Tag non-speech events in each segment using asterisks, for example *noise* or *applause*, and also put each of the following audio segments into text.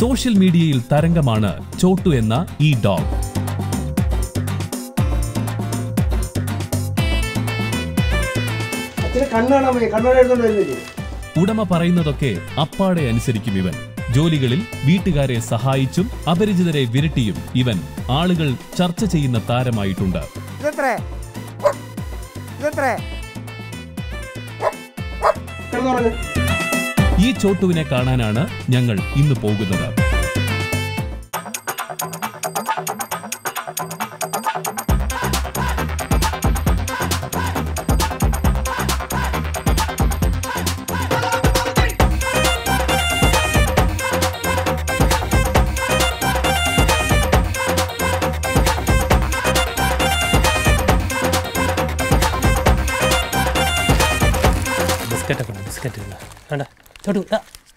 Social മീഡിയയിൽ തരംഗമാണ് ചോട്ടു എന്ന ഈ ഡോഗ്. ഉടമ പറയുന്നതൊക്കെ അപ്പാടെ അനുസരിക്കും ഇവൻ. ജോലികളിൽ വീട്ടുകാരെ സഹായിച്ചും അപരിചിതരെ വിരട്ടിയും ഇവൻ ആളുകൾ ചർച്ച ചെയ്യുന്ന താരമായിട്ടുണ്ട്. ഇതെത്രേ? ഈ ചോട്ടുവിനെ കാണാനാണ് ഞങ്ങൾ ഇന്ന് പോകുന്നത്.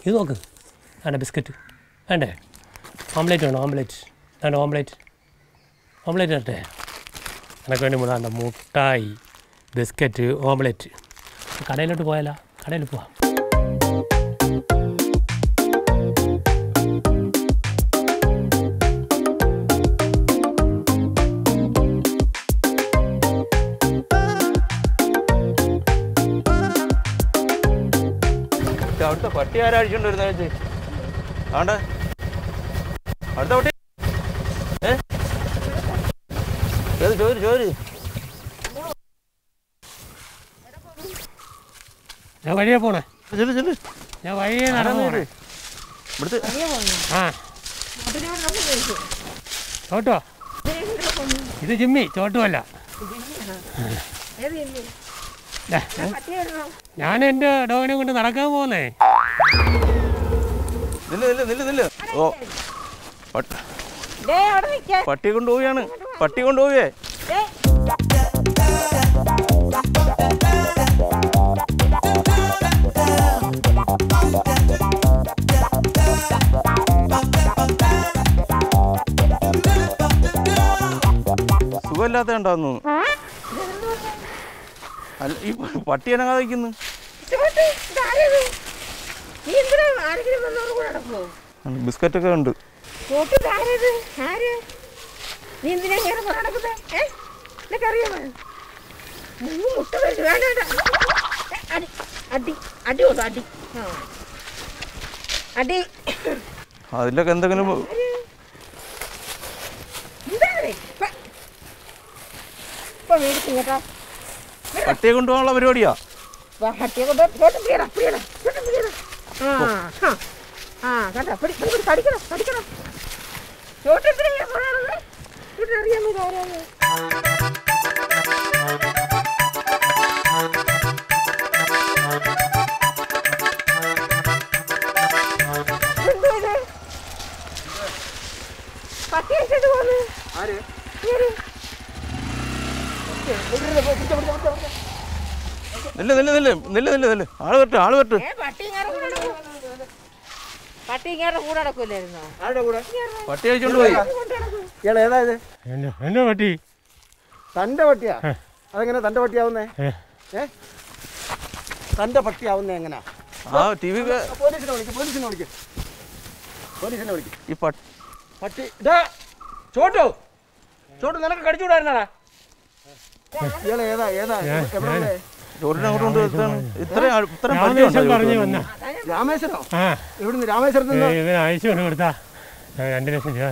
ഇതാ നോക്ക് വേണ്ട ബിസ്ക്കറ്റ് വേണ്ടേ ഓംലേറ്റ് വേണം ഓംലേറ്റ് വേണ്ട ഓംലേറ്റ് ഓംലേറ്റ് വരട്ടെ എനക്ക് വേണ്ടി മുടാണ്ട മുട്ടായി ബിസ്ക്കറ്റ് ഓംലേറ്റ് കടയിലോട്ട് പോയാലോ കടയിൽ പോവാം പട്ടി ആരാ അടിച്ചോണ്ട് വരുന്ന അതുകൊണ്ട് ആണ്ട. അടുത്ത പട്ടി ഏ? ചോര് ചോര് ചോര്. ഞാൻ വഴിയെ പോണേ. ചെല്ലു ചെല്ലു. ഞാൻ വഴിയെ നടന്നു പോണേ. ഇവിടുത്തെ ആ. ചോട്ടോ? ഇത് ജിമ്മി ചോട്ടുമല്ല ദേ, ഞാൻ എന്റെ ഡോഗിനെ കൊണ്ട് നടക്കാൻ പോകുന്നേ നില്ല് നില്ല് നില്ല് നില്ല്. ഓ. പട്ടി. കൊണ്ടുപോവുകയാണ്. പട്ടി കൊണ്ടുപോവേ സുഖമില്ലാത്ത ഉണ്ടാന്നു അല്ല ഈ പട്ടി എനങ്ങാതെ വയ്ക്കുന്നു അടി ആ. അടി. അതിലൊക്കെ എന്തെങ്കിലും പട്ടിയെ കൊണ്ടുപോകാനുള്ള പരിപാടിയാ? പട്ടിയെ കൊണ്ട് ആ, കണ്ടോ, പിടി, പിടി, പിടി, കടിക്കണം, കടിക്കണം. ചോട്ട് എന്തിനാ ഇങ്ങനെ പോണത്? ചോട്ടിന് അറിയാമോ ഇത്? പട്ടി അടിച്ചിട്ട് പോന്ന്. ഇങ്ങനെ. നില്ല് നില്ല് നില്ല്. നില്ല് നില്ല് നില്ല്. ആൾ വരട്ടെ ആൾ വരട്ടെ. ഏ, പട്ടി. പട്ടി പട്ടി അടിച്ചോണ്ട് പോയി. ഇയാൾ ഏതാ ഇത്? എന്നെ എന്നെ പറ്റി തന്റെ പട്ടിയാ? അതെങ്ങനെ തന്റെ പട്ടിയാവുന്നേ? ഏ. തന്റെ പട്ടിയാവുന്നേ എങ്ങനാ? ആ ടി വി പോലീസിനെ വിളിക്കും പോലീസിനെ വിളിക്കും. പോലീസിനെ വിളിക്കും. ഈ പട്ടി പട്ടി ഇതാ ചോട്ടു. ചോട്ടു നിനക്ക് കടിച്ചുകൂടായിരുന്നാടാ. ഇയാൾ ഏതാ ഏതാ? എവിടെ രാമേശ്വരോ രാമേശ്വരത്ത് രണ്ട് ലക്ഷം രൂപ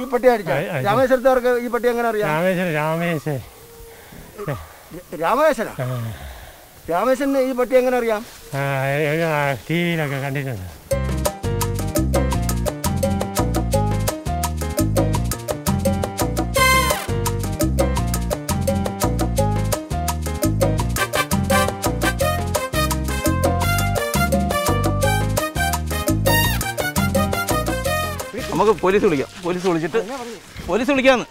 ഈ പട്ടി അടിച്ച. രാമേശ്വരത്തവർക്ക് ഈ പട്ടി എങ്ങനെ അറിയാം? രാമേശ്വര രാമേശ്വരന് ഈ പട്ടി എങ്ങനെ അറിയാം? ടി വിയിലൊക്കെ കണ്ടിട്ടുണ്ട്. നമുക്ക് പോലീസ് വിളിക്കാം. പോലീസ് വിളിച്ചിട്ട് പോലീസ് വിളിക്കാന്ന്.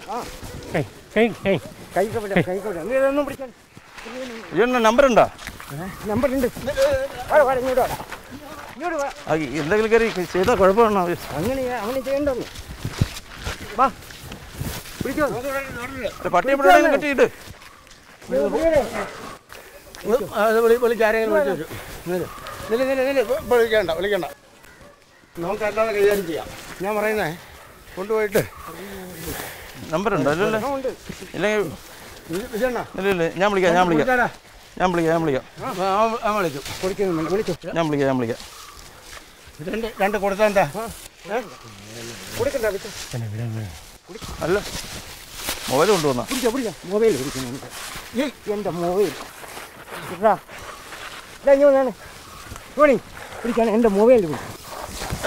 നമ്പർ ഉണ്ടോ? നമ്പർ ഉണ്ട്. എന്തെങ്കിലും കയറി ചെയ്താൽ കുഴപ്പമാണോ? അങ്ങനെ അങ്ങനെ ചെയ്യണ്ടെന്ന് വാ. പിടിക്കോ പട്ടി കെട്ടിയിട്ട് വിളിച്ച് വിളിക്കണ്ട വിളിക്കണ്ട. നമുക്ക് അല്ലാതെ കൈകാര്യം ചെയ്യാം ഞാൻ പറയുന്നേ കൊണ്ടുപോയിട്ട് നമ്പർ ഉണ്ടോ ഇല്ലല്ലേ ഉണ്ട് ഇല്ലെങ്കിൽ ഇല്ല ഇല്ല ഞാൻ വിളിക്കാം ഞാൻ വിളിക്കാം ഞാൻ വിളിക്കാം ഞാൻ വിളിക്കാം ഞാൻ വിളിച്ചു കൊടുക്കുന്നുണ്ട് ഞാൻ വിളിക്കാം ഞാൻ വിളിക്കാം രണ്ട് രണ്ട് കൊടുത്താൽ എന്താ അല്ല മൊബൈൽ കൊണ്ടുവന്നാ മൊബൈൽ എന്റെ മൊബൈൽ ഇതാ ഇതാ ഇങ്ങ് വന്നാണ് ഓണി പിടിക്കാണ് എന്റെ മൊബൈൽ പിടിക്കും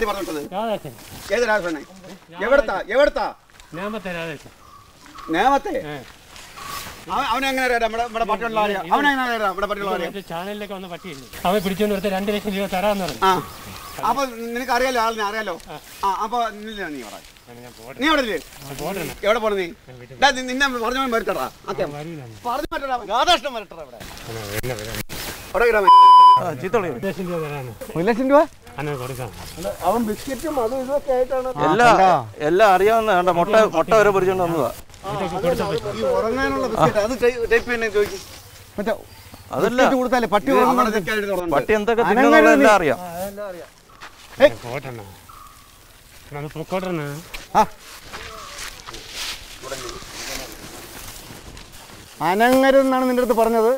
ആര് പറഞ്ഞിട്ടത്? ഏത് എവിടത്താ? എവിടത്താ? നേമത്തെ അവനെങ്ങനെ നമ്മുടെ നമ്മുടെ പട്ടിയുള്ള ആരെയാ? അവനെങ്ങനെ നമ്മുടെ പട്ടിയുള്ള ആരെയാ? മറ്റേ ചാനലിലൊക്കെ വന്ന പട്ടിയില്ലേ? അവൻ പിടിച്ചോണ്ട് കൊടുത്ത രണ്ട് ലക്ഷം രൂപ തരാന്ന് പറഞ്ഞു. ആ. അപ്പൊ നിനക്ക് അറിയാലോ ആളിനെ? അറിയാലോ? ആ. അപ്പൊ നീ പറ നീ എവിടെ എവിടെ പോണ നീ? നിന്നെ പറഞ്ഞ വരട്ടടാ. അതെ പറഞ്ഞു വരട്ടടാ രാധാകൃഷ്ണൻ വരട്ടടാ ഇവിടെ. ഒരു ലക്ഷം രൂപ? അവൻ ബിസ്ക്കറ്റും അതും ഇതൊക്കെ ആയിട്ടാണ്. എല്ലാം എല്ലാം അറിയാവുന്ന മുട്ട മുട്ട വരെ പൊരിച്ചോണ്ട് വന്നതാ. ഈ ഉറങ്ങാനുള്ള ബിസ്ക്കറ്റ് അത് ടൈപ്പ് തന്നെ ചോദിക്കും. മറ്റേ അതല്ല. ബിസ്ക്കറ്റ് കൊടുത്താലേ പട്ടി പട്ടി എന്തൊക്കെ തിന്നുന്നുള്ള അറിയാം. അനങ്ങരുതെന്നാണ് നിന്റെ അടുത്ത് പറഞ്ഞത്.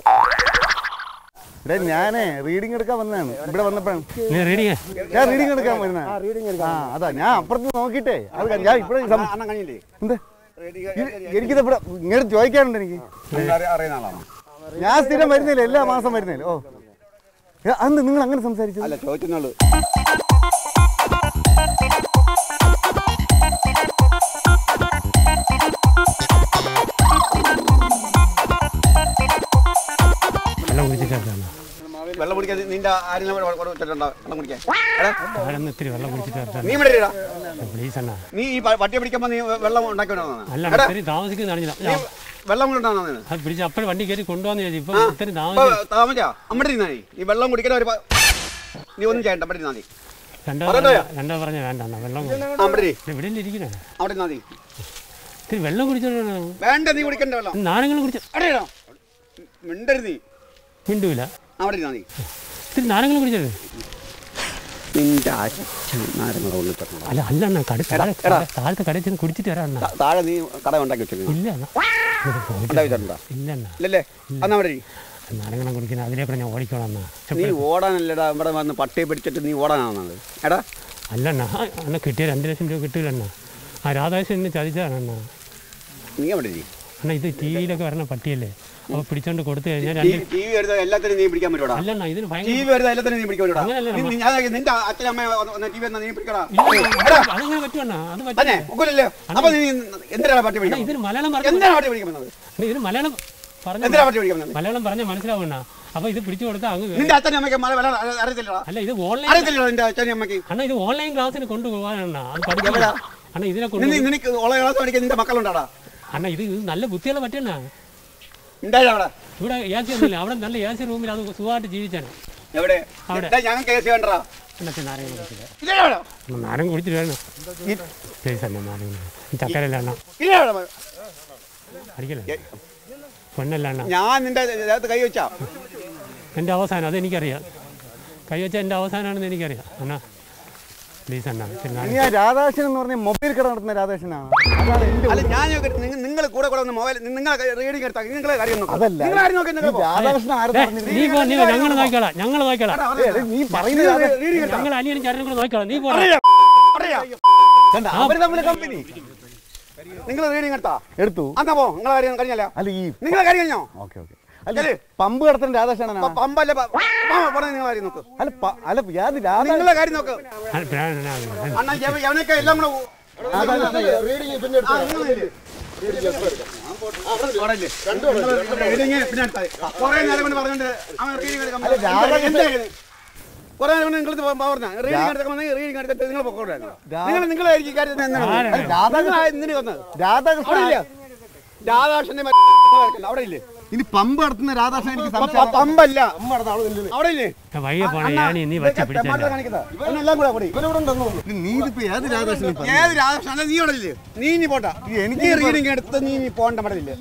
ഇവിടെ ഞാനേ റീഡിംഗ് എടുക്കാൻ വന്നതാണ്. ഇവിടെ വന്നപ്പോഴാണ്. ഞാൻ റീഡിംഗ് എടുക്കാൻ വരുന്ന ആ അതാ ഞാൻ അപ്പുറത്ത് നോക്കിട്ടെ അത് ഞാൻ ഇവിടെ എന്ത്? എനിക്കിത് ഇവിടെ ഇങ്ങനെ ചോദിക്കാനുണ്ട് എനിക്ക്. അറിയുന്ന ആളാണോ. ഞാൻ സ്ഥിരം വരുന്നില്ല എല്ലാ മാസം വരുന്നില്ല. ഓ. അന്ന് നിങ്ങൾ അങ്ങനെ സംസാരിച്ചു അല്ല ചോദിക്കുന്നുള്ളൂ കുടിക്കാൻ നിന്റെ വെള്ളം കുടിക്കാൻ. നീ ഇവിടെ പ്ലീസ് അണ്ണ. നീ ഈ പ- പട്ടിയെ പിടിക്കുമ്പോ നീ വെള്ളം ഉണ്ടാക്കി വെള്ളം വണ്ടി കയറി കൊണ്ടുവന്ന് ചോദിച്ചു ഇപ്പൊ ഇത്തിരി ഇപ്പൊ താമസിക്കും? താമസിച്ചാ അമ്മടെ ഇരുന്നാ നീ. വെള്ളം കുടിക്കാൻ ഒരു നീ ഒന്നും ചെയ്യണ്ട. അവിടെ ഇരുന്നാ മതി രണ്ടോ പറഞ്ഞോയോ? പറഞ്ഞ വേണ്ട വെള്ളം. ഇവിടെ ഇരിക്കണേ? അവിടെ ഇരുന്നാ നീ. വെള്ളം വേണ്ട നീ കുടിക്കണ്ട വെള്ളം. നാരങ്ങൾ കുടിച്ചു. മിണ്ടരുത് നീ. മിണ്ടൂല. അവിടെ ഇരുന്നാ മതി. ഇത്തിരി നാരങ്ങൾ കുടിച്ചത് നിന്റെ അച്ഛൻ നാരങ്ങളെ ഉള്ളിൽ അല്ല അല്ല അണ്ണ കട താഴെ താഴെ- താഴത്തെ കടയിൽ ചെന്ന് കുടിച്ചിട്ട് വരാം അണ്ണ. താഴെ നീ കട ഉണ്ടാക്കി വെച്ചിരുന്നു ഇല്ല അണ്ണ. ഉണ്ടാക്കി വെച്ചിട്ടുണ്ടോ? ഇല്ല അണ്ണ. ഇല്ലല്ലേ അന്നാ അവിടെ ഇരി. നാരങ്ങളും കുടിക്കുന്ന അതിലേക്കൂടെ ഞാൻ ഓടിക്കോളാം അണ്ണ. നീ ഓടാനല്ലടാ ഇവിടെ വന്ന് പട്ടിയെ പിടിച്ചിട്ട് നീ ഓടാനാണത് എടാ. അല്ല അണ്ണ അണ്ണ കിട്ടിയ രണ്ട് ലക്ഷം രൂപ കിട്ടില്ല അണ്ണാ. ആ രാധാകൃഷ്ണൻ എന്നെ ചതിച്ചാണ് അണ്ണ. നീ അവിടെ ഇരി. അണ്ണ ഇത് ടി വിയിലൊക്കെ വരണ പട്ടിയല്ലേ? അപ്പോൾ പിടിച്ചോണ്ട് കൊടുത്തു കഴിഞ്ഞാൽ ടി വി എല്ലാത്തിനും നീ പിടിക്കാൻ പറ്റൂടാ. അല്ല ഇതിന് ടി വി എല്ലാത്തിനും നീ പിടിക്കാൻ നീ- ഞാൻ നിന്റെ അച്ഛനമ്മ ടി വി നീ പിടിക്കടാ. അതങ്ങനെ പറ്റുമണ്ണ അത് പറ്റും. തന്നെ ഒക്കില്ലല്ലോ. അപ്പൊ നീ എന്തിനാണ് പട്ടി അണ്ണാ, പിടിക്കുന്നത് ഇതിന് മലയാളം പറഞ്ഞ എന്തിനാണ് പട്ടി പിടിക്കുന്നത് ഇതിന് മലയാളം പറഞ്ഞ എന്തിനാ പട്ടി പിടിക്കുന്നത് മലയാളം പറഞ്ഞ മനസ്സിലാവണ്ണ അപ്പൊ ഇത് പിടിച്ചു കൊടുത്താൽ അങ്ങ് നിന്റെ അച്ഛനും അമ്മയ്ക്ക് വില അല്ല ഇത് ഓൺലൈൻ അറിയത്തില്ലടാ നിന്റെ അച്ഛനും അമ്മയ്ക്ക്. അണ്ണ ഇത് ഓൺലൈൻ ക്ലാസ്സിന് കൊണ്ടുപോകാനാണ് അത് പഠിക്കില്ല അണ്ണ ഇതിനെ കൊണ്ട് നിനക്ക് ഓൺലൈൻ ക്ലാസ് പഠിക്കാൻ നിന്റെ മക്കളുണ്ടാടാ. അണ്ണ ഇത് നല്ല ബുദ്ധികളെ ഉണ്ടായി അവിടെ? ഇവിടെ എ സി ഒന്നുമില്ല. അവിടെ നല്ല എ സി റൂമിൽ അത് സുഖമായിട്ട് ജീവിച്ചാണ് എവിടെ? വേണ്ടടാ. നാരങ്ങ കുടിച്ചിട്ട് വേണം. അടിക്കല്ലേ? ഞാൻ നിന്റെ കൈ വെച്ചാ. എന്റെ അവസാനം അതെനിക്കറിയാം കൈ വെച്ച എന്റെ അവസാനമാണെന്ന് എനിക്കറിയാം. അണ്ണ പ്ലീസ് അണ്ണ നീ ആ രാധാകൃഷ്ണൻ എന്ന് പറഞ്ഞ മൊബൈൽ കട നടത്തുന്ന രാധാകൃഷ്ണനാണ് അതാണ് എന്റെ അല്ല ഞാൻ നിങ്ങൾ കൂടെ കൂടെ ഒന്ന് മൊബൈൽ നിങ്ങൾ എടുത്താൽ നിങ്ങളെ കാര്യം നോക്കാം. അതല്ല. നിങ്ങൾ നോക്കി ഈ നിങ്ങൾ രാധാകൃഷ്ണൻ ആരും നീ പോ നീ പോ ഞങ്ങൾ നോക്കിക്കോളാം ഞങ്ങൾ നോക്കിക്കോളാം. നീ പറയുന്നത് ഞങ്ങൾ അനിയനും കൂടെ നോക്കിക്കോളാം. നീ കമ്പനി. നിങ്ങൾ റീഡിങ് എടുത്താ എടുത്തു. അന്നാ പോ നിങ്ങളെ കാര്യം കഴിഞ്ഞല്ല? അല്ല ഈ നിങ്ങളെ കാര്യം കഴിഞ്ഞോ? Okay okay. അല്ല പമ്പ് കടത്തുന്ന രാധാകൃഷ്ണനാണ്? പമ്പല്ല പറഞ്ഞ നിങ്ങൾ കാര്യം നോക്ക്. അല്ല അല്ല യാത് രാധാ നിങ്ങളെ കാര്യം നോക്ക്. അണ്ണാ എവ- എവനൊക്കെ എല്ലാം കൂടെ ഊ- ആ, നിങ്ങളില്ലേ? റീഡിങ് പിന്നെ എടുത്താ? കുറേ നേരം കൊണ്ട് പറഞ്ഞോണ്ട് അവൻ റീഡിങ്? കുറെ നേരം നിങ്ങൾ പറഞ്ഞ. റീഡിങ് എടുക്കാൻ റീഡിങ് എടുത്തിട്ട് നിങ്ങൾ പൊക്കോട്ടായിരുന്നു നിങ്ങൾ നിങ്ങളായിരിക്കും കാര്യത്തിൽ രാധാകൃഷ്ണൻ രാധാകൃഷ്ണന്റെ അവിടെ ഇല്ലേ? ഇനി പമ്പ് നടത്തുന്ന രാധാകൃഷ്ണൻ എനിക്ക് പമ്പല്ല. നീ ഇതിപ്പോ ഏത് രാധാകൃഷ്ണൻ ഏത് രാധാകൃഷ്ണൻ നീ അവിടെ ഇല്ലേ? നീ ഇനി പോട്ടാ. എനിക്ക് റീഡിങ് എടുത്ത് നീ ഇനി പോകണ്ട മടലില്ലേ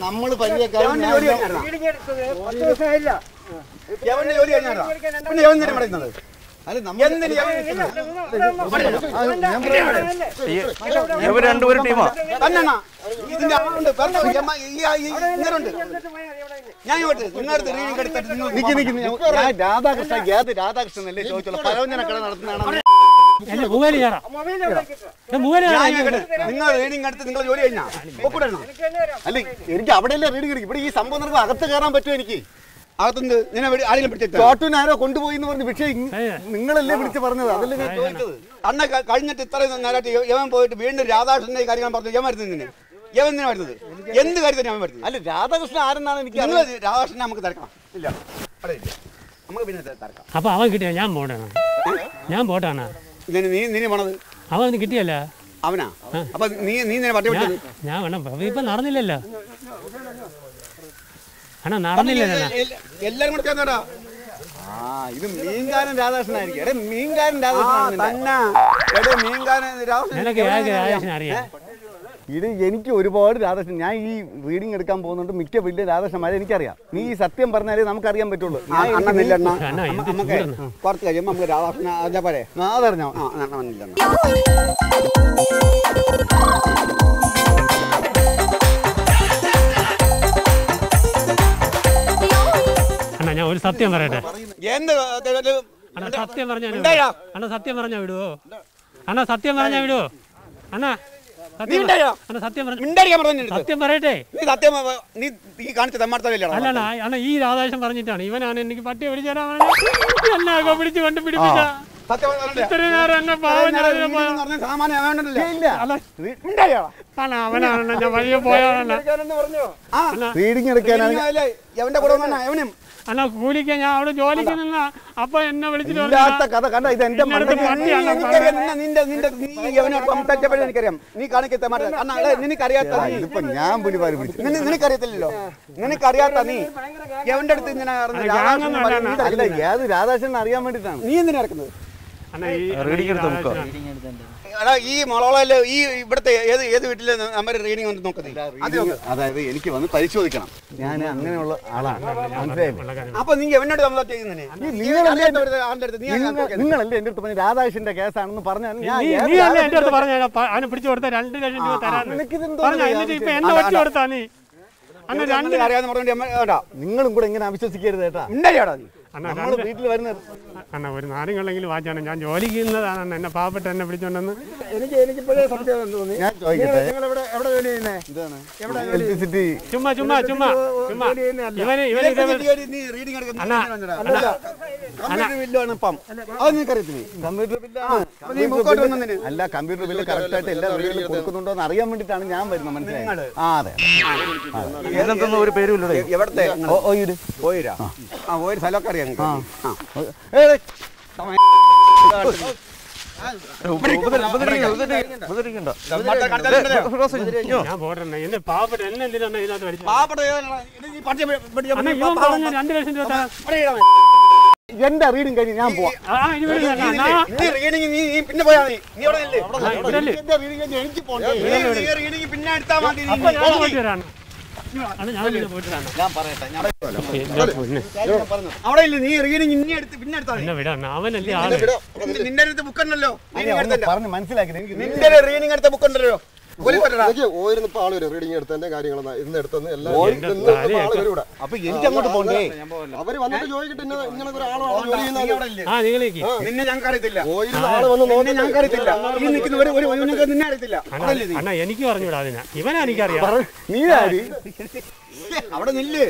നമ്മൾ എവന്റെ ജോലി കഴിഞ്ഞാ പിന്നെ എവൻ തന്നെ ഇവർ രണ്ടുപേരും ടീമാ ഇതിന്റെ ഇങ്ങനുണ്ട് ഞാൻ ഇങ്ങോട്ട് നിങ്ങളടുത്ത് റീഡിംഗ് എടുത്തിട്ട് നിങ്ങൾ നിക്ക് നിക്ക്. ഞാൻ രാധാകൃഷ്ണൻ ഏത് രാധാകൃഷ്ണൻ അല്ലേ കട നടത്തുന്നതാണ് നിങ്ങൾ റീഡിംഗ് എടുത്ത് നിങ്ങൾ ജോലി കഴിഞ്ഞാ അല്ലെ അല്ല എനിക്ക് അവിടെയല്ലേ റീഡിംഗ് ഇവിടെ ഈ സംഭവം നടക്കുമ്പോൾ അകത്ത് കയറാൻ പറ്റുമോ എനിക്ക് അകത്തുനിന്ന് നിന്നെ ആരെങ്കിലും പിടിച്ചെത്താ ചോട്ടുവിനെ ആരോ കൊണ്ടുപോയി എന്ന് പറഞ്ഞു പക്ഷേ നിങ്ങളല്ലേ വിളിച്ച് പറഞ്ഞത്. അതല്ലേ ഞാൻ ചോദിച്ചത്. അന്ന് കഴിഞ്ഞിട്ട് ഇത്രയും നേരമായിട്ട് യവൻ പോയിട്ട് വീണ്ടും രാധാകൃഷ്ണന്റെ കാര്യങ്ങൾ പറഞ്ഞു. യവൻ വരുന്നത് നിന്നെ യവൻ എന്തിനാ വരുന്നത്? എന്ത് കാര്യത്തിന് യവൻ വരുന്നത്? അല്ല രാധാകൃഷ്ണൻ ആരെന്നാണ് എനിക്ക് നിങ്ങൾ രാധാകൃഷ്ണനെ നമുക്ക് തിരക്കണം. ഇല്ല. അവിടെ ഇല്ല. നമുക്ക് പിന്നെ തിരക്കാം. അപ്പൊ അവൻ കിട്ടിയ ഞാൻ പോട്ടാണ് ഞാൻ പോട്ടാണ് നീ നീ പോണത്? അവൻ ഒന്ന് കിട്ടിയല്ല. അവനാ? അപ്പൊ നീ നീ നിന്നെ ഞാൻ വേണം. ഇപ്പൊ നടന്നില്ലല്ലോ. അണ്ണാ നടന്നില്ലല്ലോ എല്ല- എല്ലാരും കൂടെ ചേർന്നോടാ. ആ ഇത് മീൻകാരൻ രാധാകൃഷ്ണനായിരിക്കും എടേ മീൻകാരൻ രാധാകൃഷ്ണൻ മീൻകാരൻ രാധാകൃഷ്ണൻ അറിയാം. ഇത് എനിക്ക് ഒരുപാട് രാധാകൃഷ്ണൻ. ഞാൻ ഈ റീഡിംഗ് എടുക്കാൻ പോകുന്നുണ്ട് മിക്ക വലിയ രാധാകൃഷ്ണന്മാരെ എനിക്കറിയാം. നീ ഈ സത്യം പറഞ്ഞാലേ നമുക്കറിയാൻ പറ്റുള്ളൂ. നമുക്ക്. കുറച്ച് കഴിയുമ്പോൾ നമുക്ക് രാധാകൃഷ്ണൻ ആ, അതറിഞ്ഞോ? ആ ഒരു സത്യം പറയട്ടെ. അണ്ണ സത്യം പറഞ്ഞാ അണ്ണ സത്യം പറഞ്ഞാ വിടുവോ? അണ്ണാ സത്യം പറഞ്ഞാ വിടുവോ? അണ്ണാ സത്യം പറയട്ടെ. അല്ല അണ്ണ ഈ ആദേശം പറഞ്ഞിട്ടാണ്. ഇവനാണ് എനിക്ക് പട്ടിയെ പിടിച്ചാ തരാൻ പറഞ്ഞത് എന്നെ പിടിച്ച് കൊണ്ട് പിടിപ്പിച്ച? ഇത്രയും നേരം എന്നെ പാവം അല്ല, കൂലിക്ക് ഞാൻ അവിടെ ജോലിക്ക് നിന്ന അപ്പൊ എന്നെ വിളിച്ചിട്ട് കഥ. കണ്ട? ഇത് എന്റെ എനിക്കറിയാം. നീ കാണിക്കത്തെ നിനക്കറിയാത്ത ഇതിപ്പോ ഞാൻ പുലിവാരി പിടിച്ചു. നിന- നിനക്കറിയത്തില്ലല്ലോ. നിനക്കറിയാത്ത നീ. എവന്റെ അടുത്ത് ഇങ്ങനെ ഏത് രാധാകൃഷ്ണൻ അറിയാൻ വേണ്ടിട്ടാണ് നീ എന്തിനാ ഇറക്കുന്നത് റീഡിംഗ് എടുത്ത് എടാ ഈ മളോളയിൽ ഈ ഇവിടുത്തെ ഏത് ഏത് വീട്ടിലെ നമ്മുടെ റീഡിംഗ് വന്ന് നോക്കുന്നത് അതായത് എനിക്ക് വന്ന് പരിശോധിക്കണം. ഞാൻ അങ്ങനെയുള്ള ആളാണ്. അപ്പൊ നീ എവനോട് സംസാരിച്ചു ചെയ്യുന്നേ നിങ്ങളല്ലേ ആളുടെ അടുത്ത്? നീ നിങ്ങൾ- നിങ്ങളല്ലേ എന്റെ അടുത്ത് പറഞ്ഞ രാധാകൃഷ്ണന്റെ കേസാണെന്ന് പറഞ്ഞാൽ നീ എന്റെ അടുത്ത് പറഞ്ഞു അവന് പിടിച്ചു കൊടുത്ത രണ്ട് ലക്ഷം രൂപ തരാൻ ഇപ്പൊ എന്നെ ഒറ്റ കൊടുത്താ നീ? അന്ന് രണ്ട് അറിയാന്ന് പറഞ്ഞോണ്ട് നിങ്ങളും കൂടെ ഇങ്ങനെ അവിശ്വസിക്കരുത് കേട്ടാ. ഉണ്ടായിടാ നീ. അണ്ണാ വീട്ടിൽ വരുന്ന അണ്ണാ ഒരു നാലുകളെങ്കിലും വാച്ചാണ് ഞാൻ ജോലി ചെയ്യുന്നതാണ് അണ്ണാ. എന്നെ പാവപ്പെട്ട എന്നെ പിടിച്ചോണ്ടെന്ന് എനിക്ക് എനിക്കിപ്പോഴേ സംശയം തോന്നി. ഞാൻ ചോദിക്കട്ടെ? നിങ്ങൾ എവിടെ എവിടെ ജോലി ചെയ്യുന്നേ? ഇതാണ്. ഇലക്ട്രിസിറ്റി ചുമ്മാ ചുമ്മാ ചുമ്മാ ചുമ്മാ. ഇവന് ഇവന് ഇതേപോലെ നീ റീഡിംഗ് എടുക്കുന്ന അണ്ണാ, കമ്പ്യൂട്ടർ ബില്ലാണ് ഇപ്പം. അത് നിനക്കറിയത്തില്ലേ കമ്പ്യൂട്ടർ ബില്ലാണ് അല്ല കമ്പ്യൂട്ടർ ബില്ല് കറക്റ്റ് ആയിട്ട് എല്ലാ വീടുകളിലും കൊടുക്കുന്നുണ്ടോ എന്ന് അറിയാൻ വേണ്ടിട്ടാണ് ഞാൻ വരുന്നത് മനസ്സിലായി? ആ അതെ. ഒരു പേരും ഇല്ലടേ എവിടത്തെ? ഓയിരാ ആ ഓയിര് സ്ഥലമൊക്കെ അറിയാം. എന്റെ റീഡിങ് കഴിഞ്ഞ് ഞാൻ പോവാം പിന്നെ പോയാ നീ അവിടെ റീഡിങ് എനിക്ക് മതി അവിടെ ഇല്ല നീ റീഡിംഗ് ഇനി എടുത്ത് പിന്നെ നിന്റെ- അടുത്ത് ബുക്ക് ഉണ്ടല്ലോ. പറഞ്ഞ് മനസ്സിലാക്കി. എനിക്ക് നിന്റെ റീനിങ് എടുത്ത ബുക്ക് ഉണ്ടല്ലോ. ആൾ വരും. റീഡിങ് എടുത്തതിന്റെ കാര്യങ്ങളെന്ന് ഇന്ന് എടുത്തെന്ന് എല്ലാം ആൾ വരും ഇവിടെ അപ്പൊ എനിക്ക് അങ്ങോട്ട് പോണ്ടേ? അവർ വന്നിട്ട് ചോദിക്കട്ടെ ഇങ്ങനെ ഒരാളാണ് ജോലി ചെയ്യുന്നത് നിന്നെ ഞങ്ങൾക്ക് അറിയത്തില്ല ഓയിരുന്ന ആൾ വന്ന് നിന്നെ നോക്കി ഞങ്ങൾക്ക് അറിയത്തില്ല ഈ ഒരു നിന്നെ അറിയത്തില്ല? അണ്ണാ എനിക്ക് പറഞ്ഞുവിടാ അതിനാ. ഇവനെ എനിക്കറിയാം. നീ അവിടെ നില്ല്.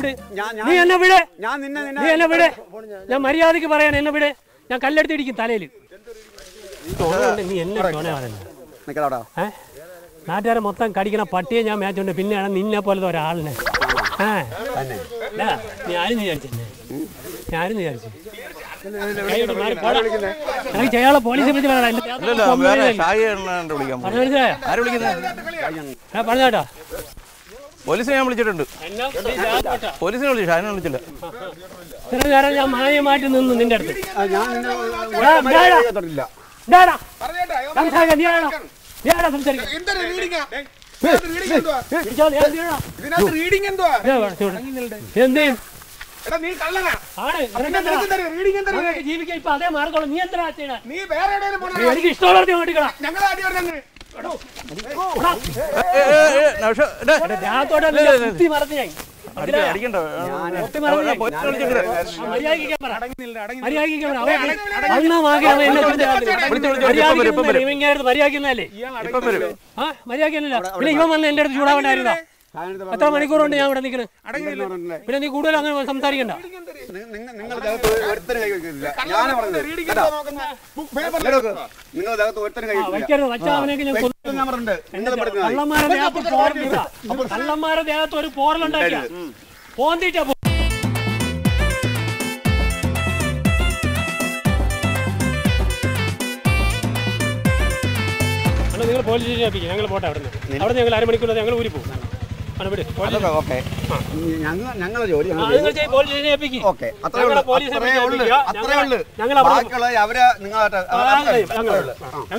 വിട്. നീ എന്നെ വിട്. ഞാൻ നിന്നെ നീ എന്നെ വിട്. ഞാൻ മര്യാദയ്ക്ക് പറയാൻ എന്നെ വിട്. ഞാൻ കല്ലെടുത്ത് ഇടിക്കും തലയിൽ. നീ എന്നെ നാട്ടുകാരെ മൊത്തം കടിക്കണ പട്ടിയെ ഞാൻ മേച്ചോണ്ട് പിന്നെയാണ് നിന്നെ പോലത്തെ ഒരാളിനെ. ഡാ, നീ ആരും വിചാരിച്ചെന്നെ ഞാനും വിചാരിച്ചു? ചെയ്യാനുള്ള വിളിച്ച് പറഞ്ഞു പോലീസിനെ ഞാൻ വിളിച്ചിട്ടുണ്ട്. എന്നാ? പോലീസിനെ വിളിച്ചു ഷാനെ വിളിച്ചില്ല കാരണം ഞാൻ മാന്യമായിട്ട് നിന്നു നിന്റെ അടുത്ത്. എന്ത് ജീവിക്കാൻ ഇപ്പൊ അതേ മാർഗമുള്ളൂ. നീ എന്തിനാ ഇഷ്ടമുള്ള എനിക്ക് ഇഷ്ടമുള്ളത് പിന്നെ ഇവൻ വന്ന് എന്റെ അടുത്ത് ചൂടാവണ്ടായിരുന്നോ? എത്ര മണിക്കൂർ കൊണ്ട് ഞാൻ ഇവിടെ നിൽക്കുന്നത് പിന്നെ നീ കൂടുതൽ അങ്ങനെ സംസാരിക്കണ്ട. കള്ളന്മാരെ ദേഹത്ത് ഒരു പോറലുണ്ടാക്കിയ പോന്തിട്ടാ നിങ്ങൾ പോലീസ് സ്റ്റേഷനിൽ. ഞങ്ങൾ പോട്ടെ അവിടെ നിന്ന് അവിടെ ഞങ്ങൾ അരമണിക്കൂർ ഞങ്ങൾ ഊരി പോകും. ഓക്കെ. ഞങ്ങളെ ജോലി ഞങ്ങൾ ഓക്കെ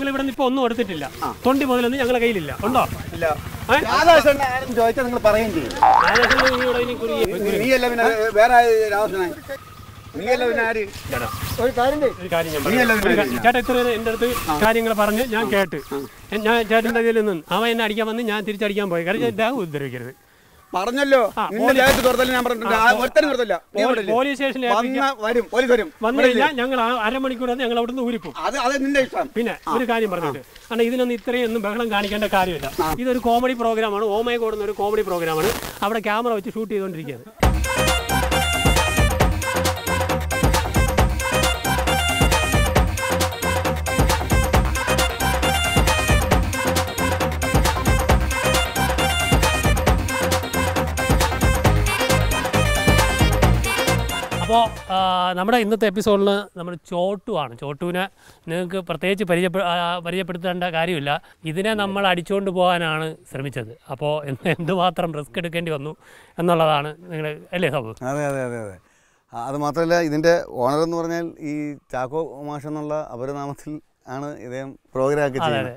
ഇവിടെ നിന്ന് ഇപ്പൊ ഒന്നും എടുത്തിട്ടില്ല. തൊണ്ടി മുതലൊന്നും ഞങ്ങളുടെ കയ്യിലില്ല. ഉണ്ടോ? ഇല്ല. ചോദിച്ചാൽ നിങ്ങൾ പറയുകയും ചെയ്യും. നീ അല്ല പിന്നെ വേറെ രാധാകൃഷ്ണൻ ചേട്ടാ ഇത്ര എന്റെ അടുത്ത് കാര്യങ്ങൾ പറഞ്ഞ് ഞാൻ കേട്ട്. ഞാൻ ചേട്ടന്റെ കയ്യിൽ നിന്ന് അവൻ എന്നെ അടിക്കാൻ വന്ന് ഞാൻ തിരിച്ചടിക്കാൻ പോയി. ഞാൻ ദേഹം ഉദ്ധരിക്കരുത്. പറഞ്ഞല്ലോ. പോലീസ്- സ്റ്റേഷനിൽ വരും. പോലീസ് വരും. ഞങ്ങൾ അരമണിക്കൂർ ഞങ്ങൾ അവിടെ നിന്ന് ഊരിപ്പോ പിന്നെ ഒരു കാര്യം പറഞ്ഞിട്ട്. കാരണം ഇതിനൊന്നും ഇത്രയൊന്നും ഒന്നും ബഹളം കാണിക്കേണ്ട കാര്യമില്ല. ഇതൊരു കോമഡി പ്രോഗ്രാമാണ് ഓമയ കൂടുന്ന ഒരു കോമഡി പ്രോഗ്രാമാണ് അവിടെ ക്യാമറ വെച്ച് ഷൂട്ട് ചെയ്തുകൊണ്ടിരിക്കുകയാണ് അപ്പോൾ നമ്മുടെ ഇന്നത്തെ എപ്പിസോഡിൽ നമ്മൾ ചോട്ടുവാണ്. ചോട്ടുവിനെ നിങ്ങൾക്ക് പ്രത്യേകിച്ച് പരിചയപ്പെ പരിചയപ്പെടുത്തേണ്ട കാര്യമില്ല. ഇതിനെ നമ്മൾ അടിച്ചുകൊണ്ട് പോകാനാണ് ശ്രമിച്ചത്. അപ്പോൾ എന്ത് എന്തുമാത്രം റിസ്ക് എടുക്കേണ്ടി വന്നു എന്നുള്ളതാണ് നിങ്ങൾ അല്ലേ സംഭവം അതെ അതെ അതെ അതെ. അത് മാത്രമല്ല ഇതിന്റെ ഓണർ എന്ന് പറഞ്ഞാൽ ഈ ചാക്കോ മാഷ് എന്നുള്ള അപരനാമത്തിൽ ആണ് ഇദ്ദേഹം പ്രോഗ്രാം ഒക്കെ ചെയ്യുന്നത്?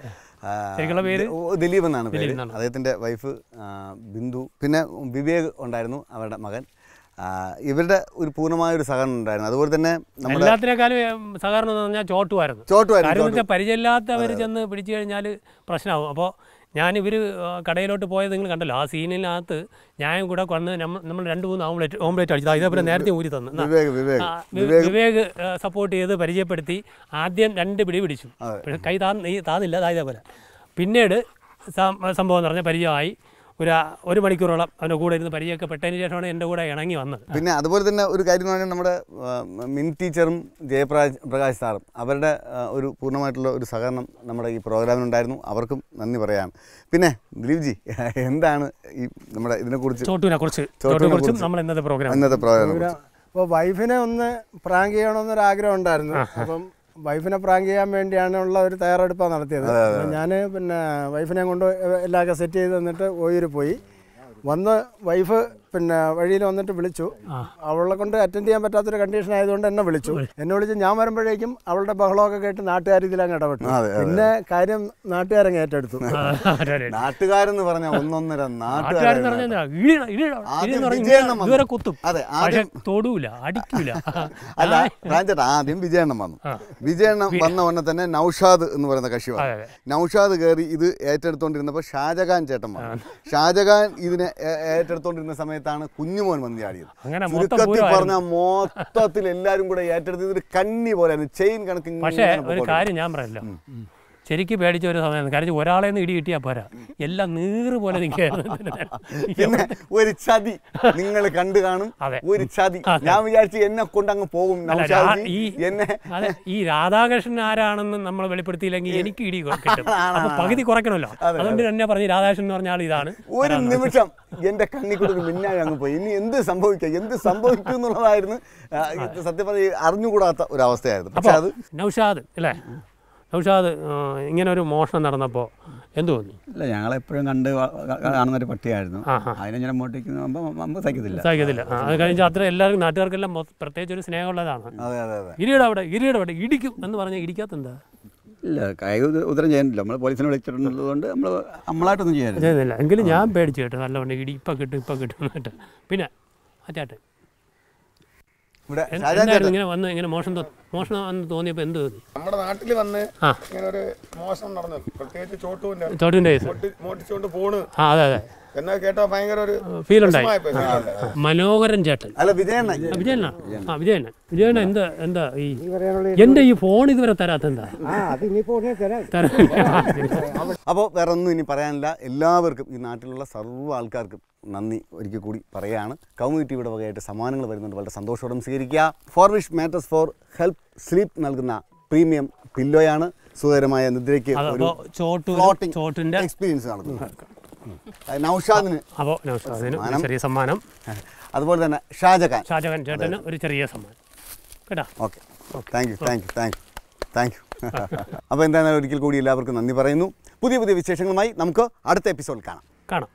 ദിലീപ് എന്നാണ് പേര്. അദ്ദേഹത്തിന്റെ വൈഫ് ബിന്ദു. പിന്നെ വിവേക് ഉണ്ടായിരുന്നു അവരുടെ മകൻ. ഇവരുടെ ഒരു പൂർണമായ ഒരു സഹകരണം ഉണ്ടായിരുന്നു. അതുപോലെ തന്നെ എല്ലാത്തിനേക്കാളും സഹകരണം എന്ന് പറഞ്ഞാൽ ചോട്ടുമായിരുന്നു. ചോട്ടുമായിരുന്നു, പരിചയമില്ലാത്തവർ ചെന്ന് പിടിച്ചു കഴിഞ്ഞാൽ പ്രശ്നമാകും അപ്പോൾ ഞാൻ ഇവർ കടയിലോട്ട് പോയത് നിങ്ങൾ കണ്ടല്ലോ. ആ സീനിനകത്ത് ഞാൻ കൂടെ വന്ന് നമ്മൾ രണ്ട് മൂന്ന് ഓംലെറ്റ് ഓംലെറ്റ് അടിച്ചു. ഇതേപോലെ നേരത്തെ ഊരി തന്നു. വിവേക്, വിവേക്. വിവേക്. വിവേക് സപ്പോർട്ട് ചെയ്ത് പരിചയപ്പെടുത്തി. ആദ്യം രണ്ട് പിടി പിടിച്ചു. കൈ താ താന്നില്ല. ഇതേപോലെ പിന്നീട് സംഭവം എന്ന് പറഞ്ഞാൽ പരിചയമായി. ഒരു ഒരു മണിക്കൂറോളം അവന്റെ കൂടെ ഇരുന്ന് പരിചയമൊക്കെ പെട്ടതിന് ശേഷമാണ് എന്റെ കൂടെ ഇണങ്ങി വന്നത്. പിന്നെ അതുപോലെ തന്നെ ഒരു കാര്യം എന്ന് പറഞ്ഞാൽ നമ്മുടെ മിൻ ടീച്ചറും ജയപ്രകാശ് പ്രകാശ് സാറും അവരുടെ ഒരു പൂർണമായിട്ടുള്ള ഒരു സഹകരണം നമ്മുടെ ഈ പ്രോഗ്രാമിനുണ്ടായിരുന്നു. അവർക്കും നന്ദി പറയാം. പിന്നെ ദിലീപ് ജി എന്താണ് ഈ നമ്മുടെ ഇതിനെക്കുറിച്ച്? ചോട്ടുവിനെ കുറിച്ച് ചോട്ടുവിനെ കുറിച്ചും നമ്മൾ ഇന്നത്തെ പ്രോഗ്രാം. ഇന്നത്തെ പ്രോഗ്രാം അപ്പോൾ വൈഫിനെ ഒന്ന് പ്രാങ്ക് ചെയ്യണമെന്നൊരു ആഗ്രഹം ഉണ്ടായിരുന്നു അപ്പം വൈഫിനെ പ്രാങ്ക് ചെയ്യാൻ വേണ്ടിയാണുള്ള ഒരു തയ്യാറെടുപ്പാണ് നടത്തിയത്. ഞാൻ പിന്നെ വൈഫിനെ കൊണ്ട് എല്ലാമൊക്കെ സെറ്റ് ചെയ്ത് തന്നിട്ട് ഓയൂർ പോയി. വന്ന് വൈഫ് പിന്നെ വഴിയിൽ വന്നിട്ട് വിളിച്ചു. അവളെ കൊണ്ട് അറ്റൻഡ് ചെയ്യാൻ പറ്റാത്തൊരു കണ്ടീഷൻ ആയതുകൊണ്ട് എന്നെ വിളിച്ചു. എന്നെ വിളിച്ച് ഞാൻ വരുമ്പോഴേക്കും അവളുടെ ബഹളമൊക്കെ കേട്ട് നാട്ടുകാർ ഇതിലങ്ങ് ഇടപെട്ടു. പിന്നെ കാര്യം നാട്ടുകാരങ്ങ് ഏറ്റെടുത്തു. നാട്ടുകാരെന്ന് ഒന്നൊന്നര പറഞ്ഞാൽ. ഇതുവരെ കുത്തും. അതെ, ആദ്യം- തൊടൂല അടിക്കൂല. അല്ല റാഞ്ചേട്ടാ ആദ്യം വിജയണ്ണം വന്നു. വിജയണ്ണം വന്ന ഉടനെ തന്നെ നൌഷാദ് എന്ന് പറയുന്ന കക്ഷി നൌഷാദ് വന്നു നൗഷാദ് കയറി ഇത് ഏറ്റെടുത്തോണ്ടിരുന്നപ്പോൾ ഷാജഹാൻ ചേട്ടൻ വന്നു. ഷാജഹാൻ ഇതിനെ ഏറ്റെടുത്തോണ്ടിരുന്ന ഏറ്റെടുത്തോണ്ടിരുന്ന സമയത്താണ് കുഞ്ഞുമോൻ വന്ന് ചാടിയത് ചുരുക്കത്തിൽ. പറഞ്ഞ മൊത്തത്തിൽ എല്ലാരും കൂടെ ഏറ്റെടുത്ത് കണ്ണി പോലെ ചെയിൻ കണക്ക് പക്ഷേ ഒരു കാര്യം ഞാൻ പറയല്ലോ. ശരിക്കും പേടിച്ച ഒരു സമയം കാരണം ഒരാളെ നിന്ന് ഇടി കിട്ടിയാൽ പോരാ. എല്ലാം നീറ് പോലെ നിൽക്കുകയായിരുന്നു ഒരു ചതി നിങ്ങൾ കണ്ടു കാണും. ഒരു ചതി. ഞാൻ വിചാരിച്ചു എന്നെ കൊണ്ട് അങ്ങ് പോകും. ഈ എന്നെ അതെ ഈ രാധാകൃഷ്ണൻ ആരാണെന്ന് നമ്മൾ വെളിപ്പെടുത്തിയില്ലെങ്കിൽ എനിക്ക് ഇടി കിട്ടും. അപ്പൊ പകുതി കുറയ്ക്കണല്ലോ അതുകൊണ്ട് തന്നെ പറഞ്ഞു രാധാകൃഷ്ണൻ എന്ന് പറഞ്ഞാൽ ആൾ ഇതാണ്. ഒരു നിമിഷം എന്റെ കണ്ണി കൊടുത്ത് മിന്നായി അങ്ങ് പോയി. ഇനി എന്ത് സംഭവിക്കുക എന്ത് സംഭവിക്കും എന്നുള്ളതായിരുന്നു സത്യപ്രതി സത്യം പറഞ്ഞ അറിഞ്ഞുകൂടാത്ത ഒരു അവസ്ഥയായിരുന്നു. പക്ഷെ അത് നൗഷാദ് അല്ലേ? നൗഷാദ് ആ, ഇങ്ങനെ ഒരു മോഷണം നടന്നപ്പോൾ എന്ത് തോന്നി? ഇല്ല ഞങ്ങളെപ്പോഴും കണ്ട് കാണുന്നൊരു കാണുന്ന ഒരു പട്ടിയായിരുന്നു അതിനെ ഞാൻ മോട്ടിക്ക് നമുക്ക് സഹിക്കത്തില്ല. സഹിക്കത്തില്ല. അത് കഴിഞ്ഞാൽ അത്ര എല്ലാവർക്കും നാട്ടുകാർക്കെല്ലാം പ്രത്യേകിച്ച് ഒരു സ്നേഹമുള്ളതാണ്. ഇരിയുടെ അവിടെ ഇരിയുടെ അവിടെ ഇടിക്കും എന്ന് പറഞ്ഞാൽ ഇടിക്കാത്തെന്താ? ഇല്ല കൈ ഉദരം ഉത്തരം ചെയ്യാനില്ല. നമ്മൾ പോലീസിനെ വിളിച്ചിട്ടുള്ളതുകൊണ്ട് നമ്മൾ നമ്മളായിട്ടൊന്നും ചെയ്യാനില്ല. ചെയ്യുന്നില്ല എങ്കിലും ഞാൻ പേടിച്ചു കേട്ടോ. നല്ലവണ്ണം ഇടി ഇപ്പം കിട്ടും ഇപ്പം കിട്ടും പിന്നെ അറ്റാട്ടെ ഇവിടെ എന്തായിരുന്നു ഇങ്ങനെ വന്ന് ഇങ്ങനെ മോഷണം തോ- മോഷണം എന്ന് തോന്നിയപ്പോൾ എന്ത് തോന്നി? നമ്മുടെ നാട്ടിൽ വന്ന് ഇങ്ങനെ ഒരു മോശം നടന്നു പ്രത്യേകിച്ച് ചോട്ടുവിന്റെ ചോട്ടിന്റെ കേസ്. മോട്ടി- മോട്ടിച്ചുകൊണ്ട് പോണ്. ആ അതെ അതെ. എന്നാ കേട്ടോ ഭയങ്കര ഒരു ഫീൽ ഉണ്ടായി. മനോഹരൻ ചേട്ടൻ. അല്ല വിജയണ്ണ ആ, വിജയണ്ണ. ആ വിജയണ്ണ വിജയണ്ണ എന്താ എന്താ ഈ എന്റെ ഈ ഫോൺ ഇതുവരെ തരാത്ത എന്താ തരാം. അപ്പോൾ വേറെ ഒന്നും ഇനി പറയാനില്ല. എല്ലാവർക്കും ഈ നാട്ടിലുള്ള സർവ ആൾക്കാർക്കും നന്ദി ഒരിക്കൽ കൂടി പറയുകയാണ് കൗമുദി ടിവിയുടെ വകയായിട്ട് സമ്മാനങ്ങൾ വരുന്നുണ്ട്. വളരെ സന്തോഷത്തോടെ സ്വീകരിക്കുക. For wish mattress for help sleep നൽകുന്ന പ്രീമിയം പില്ലോയാണ്. സുഖകരമായ നിദ്രയ്ക്ക് എക്സ്പീരിയൻസ് നടത്തുന്നത് നൗഷാദിന്. അപ്പോൾ നൗഷാദിന് ഒരു ചെറിയ സമ്മാനം. അതുപോലെ തന്നെ ഷാജഹാൻ. ഷാജഹാൻ ചേട്ടന് ഒരു ചെറിയ സമ്മാനം. കേട്ടോ? Okay. Thank you thank you thank you thank you. *laughs* അപ്പോൾ എന്തായാലും ഒരിക്കൽ കൂടി എല്ലാവർക്കും നന്ദി പറയുന്നു. പുതിയ പുതിയ വിശേഷങ്ങളുമായി നമുക്ക് അടുത്ത എപ്പിസോഡിൽ കാണാം. കാണാം.